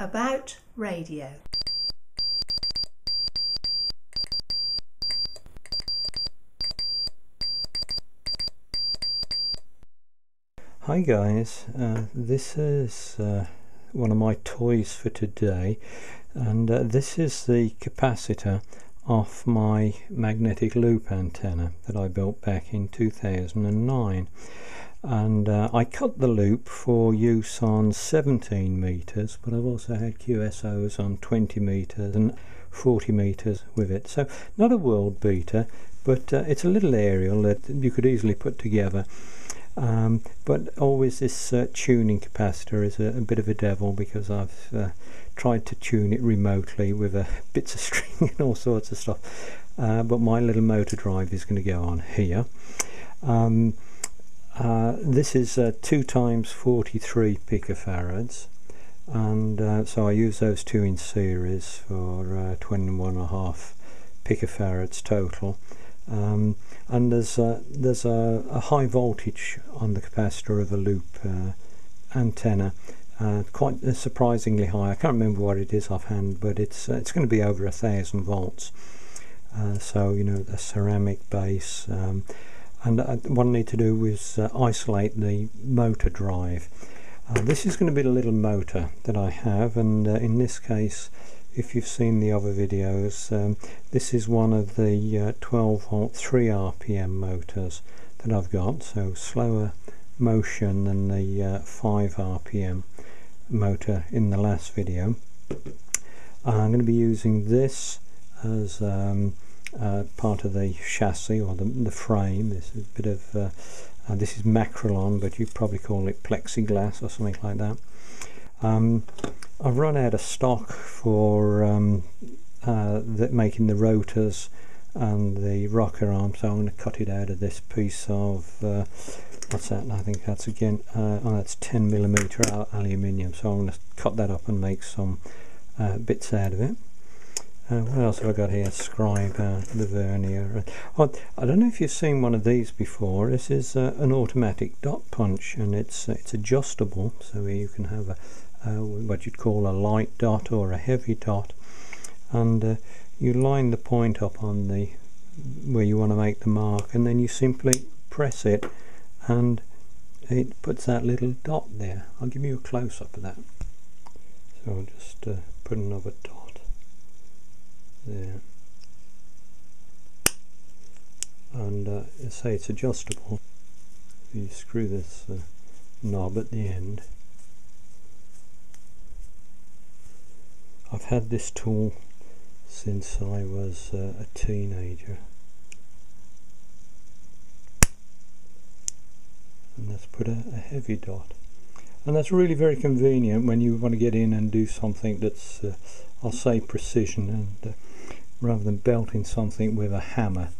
About radio. Hi guys, uh, this is uh, one of my toys for today and uh, this is the capacitor off my magnetic loop antenna that I built back in 2009 and uh, I cut the loop for use on 17 meters but I've also had QSOs on 20 meters and 40 meters with it so not a world beater but uh, it's a little aerial that you could easily put together um, but always this uh, tuning capacitor is a, a, bit of a devil because I've uh, tried to tune it remotely with uh, bits of string and all sorts of stuff. Uh, but my little motor drive is going to go on here. Um, uh, this is uh, 2 times 43 picofarads. And so I use those two in series for uh, 21 and a half picofarads total. Um, and there's there's a, a, high voltage on the capacitor of a loop uh, antenna uh, quite uh, surprisingly high. I can't remember what it is offhand but it's uh, it's going to be over a thousand volts. Uh, so you know a ceramic base um, and uh, what I need to do is isolate the motor drive. This is going to be the little motor that I have and in this case if you've seen the other videos um, this is one of the uh, 12 volt 3 rpm motors that I've got. So slower motion than the uh, 5 rpm motor in the last video. I'm going to be using this as um, uh, part of the chassis or the, the frame. This is a bit of uh, uh, this is Makrolon but you probably call it plexiglass or something like that. Um, I've run out of stock for um, uh, making the rotors and the rocker arm so I'm going to cut it out of this piece of uh, what's that? I think that's again oh that's 10 millimeter aluminium. So I'm going to cut that up and make some bits out of it uh, what else have I got here? Scribe, uh, the vernier. Oh, I don't know if you've seen one of these before. This is uh, an automatic dot punch, and it's uh, it's adjustable, so you can have a, what you'd call a light dot or a heavy dot and uh, you line the point up on the where you want to make the mark and then you simply press it and it puts that little dot there I'll give you a close-up of that so I'll just uh, put another dot there. And uh, say it's adjustable. You screw this uh, knob at the end. I've had this tool since I was uh, a teenager. And let's put a, a, heavy dot. And that's really very convenient when you want to get in and do something that's uh, I'll say precision and uh, rather than belting something with a hammer.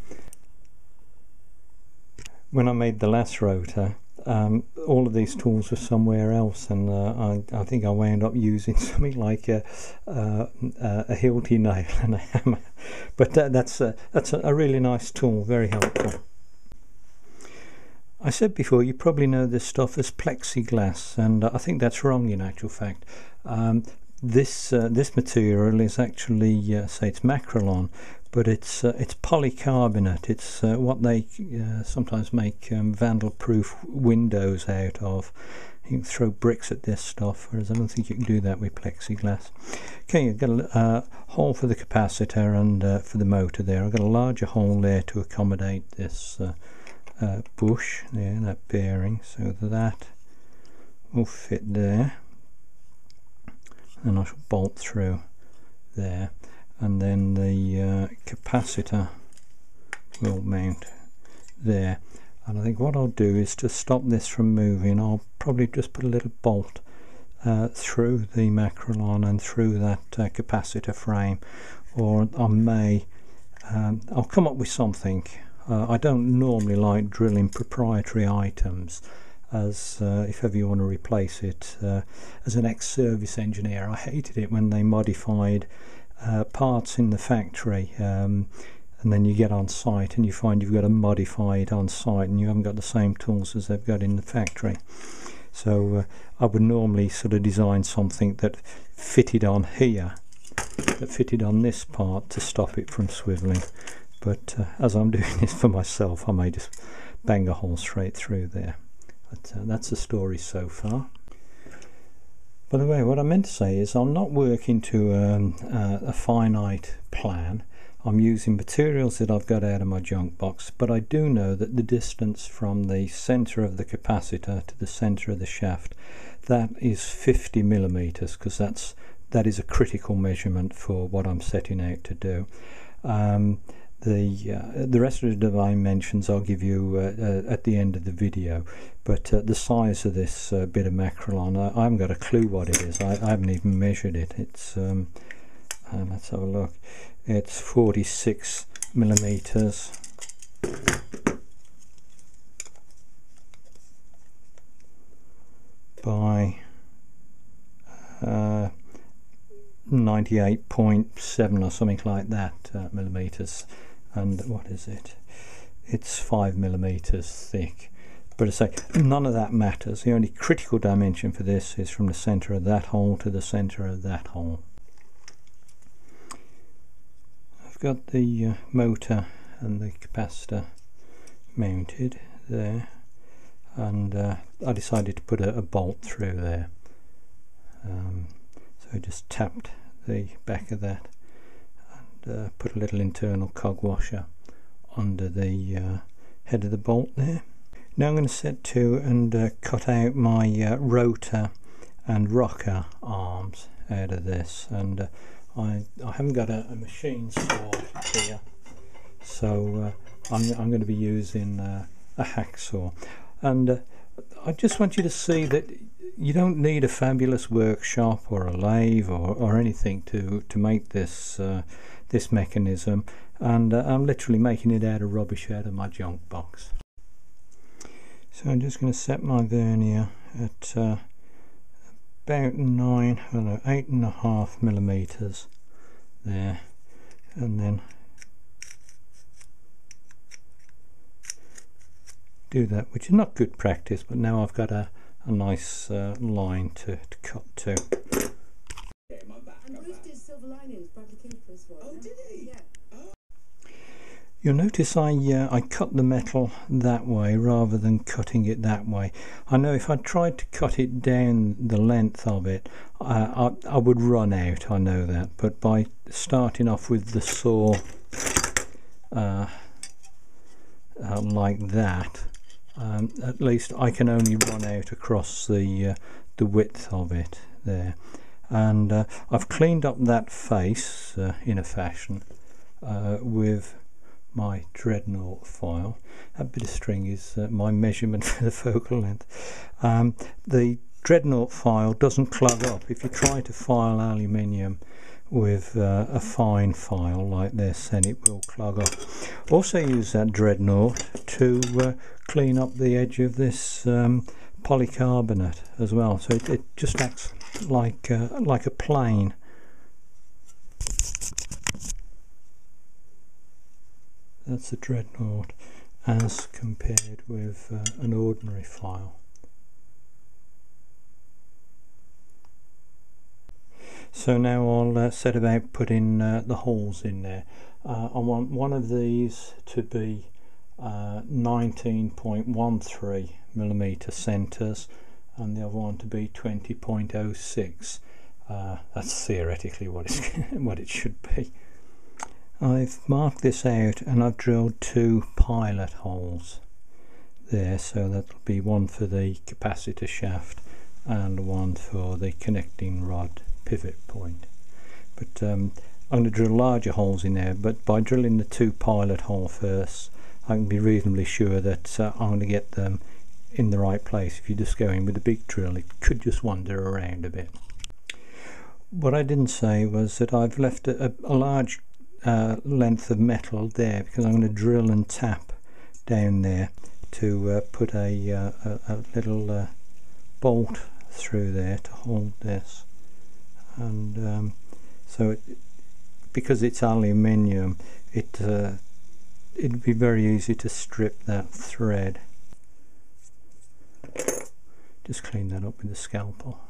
When I made the last rotor um, all of these tools were somewhere else and uh, I, I, think I wound up using something like a, uh, a Hilti nail and a hammer. But that's, a, that's a really nice tool very helpful. I said before you probably know this stuff as plexiglass and I think that's wrong in actual fact. Um, this uh, this material is actually uh, say it's Makrolon but it's uh, it's polycarbonate. It's uh, what they uh, sometimes make um, vandal-proof windows out of. You can throw bricks at this stuff, whereas I don't think you can do that with plexiglass. Okay, you've got a uh, hole for the capacitor and for the motor there. I've got a larger hole there to accommodate this bush there, that bearing, so that will fit there. And I shall bolt through there. And then the uh, capacitor will mount there. And I think what I'll do is to stop this from moving. I'll probably just put a little bolt uh, through the Makrolon and through that uh, capacitor frame. Or I may um, I'll come up with something. Uh, I don't normally like drilling proprietary items as uh, if ever you want to replace it uh, as an ex-service engineer. I hated it when they modified uh, parts in the factory um, and then you get on site and you find you've got to modify it on site and you haven't got the same tools as they've got in the factory. So uh, I would normally sort of design something that fitted on here that fitted on this part to stop it from swiveling. But uh, as I'm doing this for myself I may just bang a hole straight through there but uh, that's the story so far. By the way what I meant to say is I'm not working to um, uh, a finite plan. I'm using materials that I've got out of my junk box but I do know that the distance from the center of the capacitor to the center of the shaft that is 50 millimeters because that's that is a critical measurement for what I'm setting out to do. Um, the uh, the rest of the dimensions I'll give you uh, uh, at the end of the video but uh, the size of this uh, bit of Makrolon I, I, haven't got a clue what it is. I, I haven't even measured it. It's um, let's have a look. It's 46 millimeters. By uh, 98.7 or something like that uh, millimeters and what is it? It's 5 millimeters thick. But I say none of that matters. The only critical dimension for this is from the center of that hole to the center of that hole. I've got the uh, motor and the capacitor mounted there. And uh, I decided to put a, a bolt through there. Um, so I just tapped the back of that uh, put a little internal cog washer under the uh, head of the bolt there. Now I'm going to set to and uh, cut out my uh, rotor and rocker arms out of this. And I, I haven't got a, a machine saw here so uh, I'm, I'm going to be using uh, a hacksaw. And uh, I just want you to see that you don't need a fabulous workshop or a lathe or, or anything to, to make this uh, this mechanism and uh, I'm literally making it out of rubbish out of my junk box. So I'm just going to set my vernier at uh, about nine, know, eight and a half millimeters there, and then do that, which is not good practice, but now I've got a, a nice uh, line to, to cut to. And Bruce did Silver Linings, Bradley Cooper's one. Oh, did he? Yeah. You'll notice I, uh, I cut the metal that way rather than cutting it that way. I know if I tried to cut it down the length of it, uh, I, I would run out, I know that. But by starting off with the saw uh, uh like that, um, at least I can only run out across the, uh, the width of it there. And uh, I've cleaned up that face in a fashion with my dreadnought file. That bit of string is uh, my measurement for the focal length. Um, the dreadnought file doesn't clog up. If you try to file aluminium with uh, a fine file like this then it will clog up. Also use that dreadnought to uh, clean up the edge of this um, polycarbonate as well so it, it just acts like uh, like a plane that's a dreadnought as compared with uh, an ordinary file. So now I'll uh, set about putting uh, the holes in there. Uh, I want one of these to be 19.13 uh, millimeter centers and the other one to be 20.06. Uh, that's theoretically what, it's what it should be. I've marked this out and I've drilled two pilot holes there so that'll be one for the capacitor shaft and one for the connecting rod pivot point. But um, I'm going to drill larger holes in there but by drilling the two pilot hole first I can be reasonably sure that uh, I'm going to get them in the right place. If you just go in with a big drill it could just wander around a bit. What I didn't say was that I've left a, a large uh, length of metal there because I'm going to drill and tap down there to uh, put a, uh, a, a, little uh, bolt through there to hold this and um, so it, because it's aluminium it uh, it'd be very easy to strip that thread. Just clean that up with a scalpel.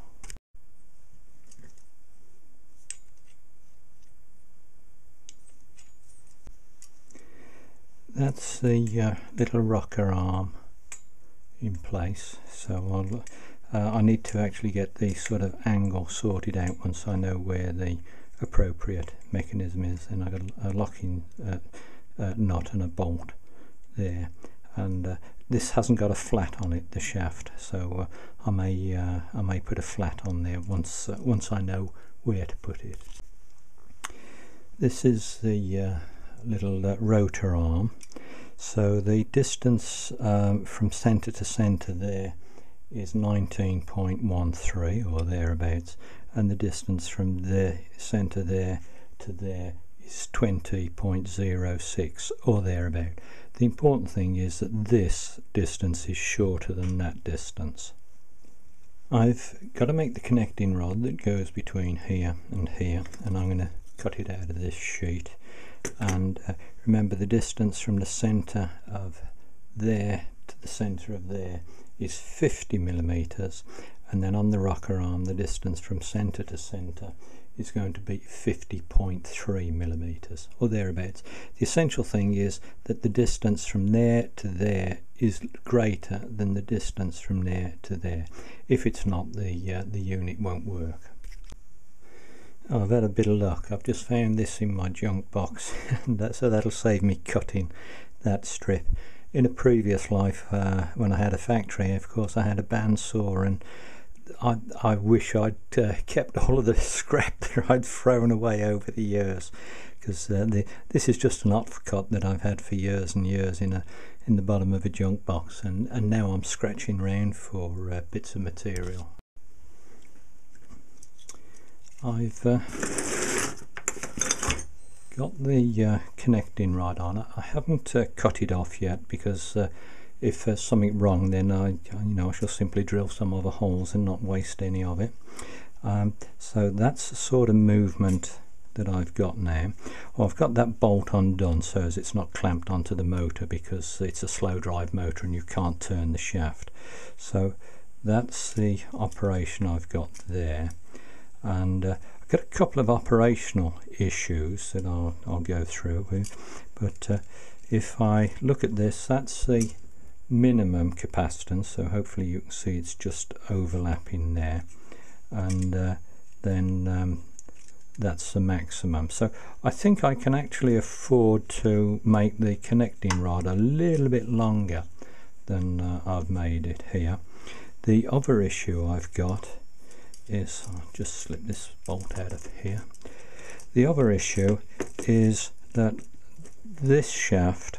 That's the uh, little rocker arm in place. So I'll uh, I need to actually get the sort of angle sorted out once I know where the appropriate mechanism is. And I've got a locking uh, uh, knot and a bolt there. And uh, this hasn't got a flat on it the shaft. So uh, I may uh, I may put a flat on there once once I know where to put it. This is the little rotor arm. So the distance um, from center to center there is 19.13 or thereabouts and the distance from the center there to there is 20.06 or thereabout. The important thing is that this distance is shorter than that distance. I've got to make the connecting rod that goes between here and here and I'm going to cut it out of this sheet and uh, remember the distance from the center of there to the center of there is 50 millimeters and then on the rocker arm the distance from center to center is going to be 50.3 millimeters or thereabouts. The essential thing is that the distance from there to there is greater than the distance from there to there. If it's not, the, uh, the unit won't work. Oh, I've had a bit of luck. I've just found this in my junk box, that, so that'll save me cutting that strip in a previous life uh, when I had a factory of course I had a bandsaw and I, I wish I'd uh, kept all of the scrap that I'd thrown away over the years because uh, this is just an offcut that I've had for years and years in a in the bottom of a junk box and, and now I'm scratching around for uh, bits of material. I've uh, got the uh, connecting rod on. I haven't uh, cut it off yet because uh, if there's something wrong then I, you know, I shall simply drill some other holes and not waste any of it. Um, so that's the sort of movement that I've got now. Well, I've got that bolt undone so as it's not clamped onto the motor because it's a slow drive motor and you can't turn the shaft. So that's the operation I've got there and uh, got a couple of operational issues that I'll, I'll go through with but uh, if I look at this that's the minimum capacitance so hopefully you can see it's just overlapping there. And uh, then um, that's the maximum. So I think I can actually afford to make the connecting rod a little bit longer than uh, I've made it here. The other issue I've got is I'll just slip this bolt out of here. The other issue is that this shaft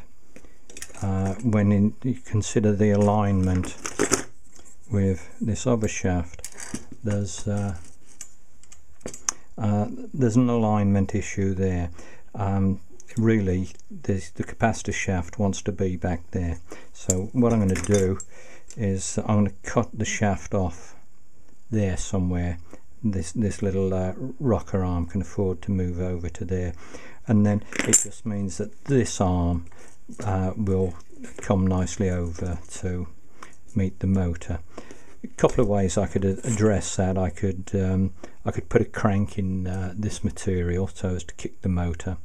uh, when in, you consider the alignment with this other shaft there's uh, uh, there's an alignment issue there. Um, really the capacitor shaft wants to be back there. So what I'm going to do is I'm going to cut the shaft off there somewhere this this little uh, rocker arm can afford to move over to there. And then it just means that this arm uh, will come nicely over to meet the motor. A couple of ways I could address that. I could um, I could put a crank in uh, this material so as to kick the motor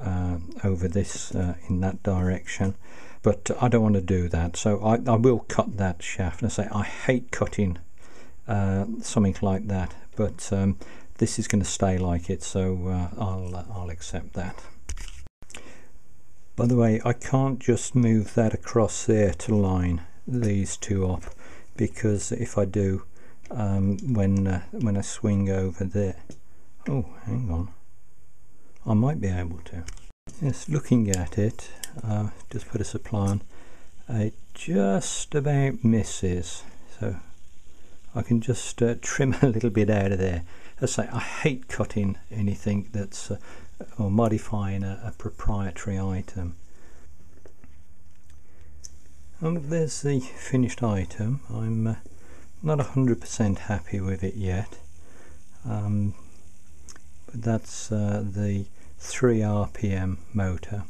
uh, over this uh, in that direction. But I don't want to do that. So I, I will cut that shaft. And I say I hate cutting uh, something like that but um, this is going to stay like it so uh, I'll, uh, I'll accept that. By the way I can't just move that across there to line these two up because if I do um, when uh, when I swing over there oh hang on. I might be able to. Yes looking at it uh, just put a supply on it just about misses so I can just uh, trim a little bit out of there. As I say, I hate cutting anything that's uh, or modifying a, a proprietary item. Um, there's the finished item. I'm uh, not 100% happy with it yet. Um, but that's uh, the 3 RPM motor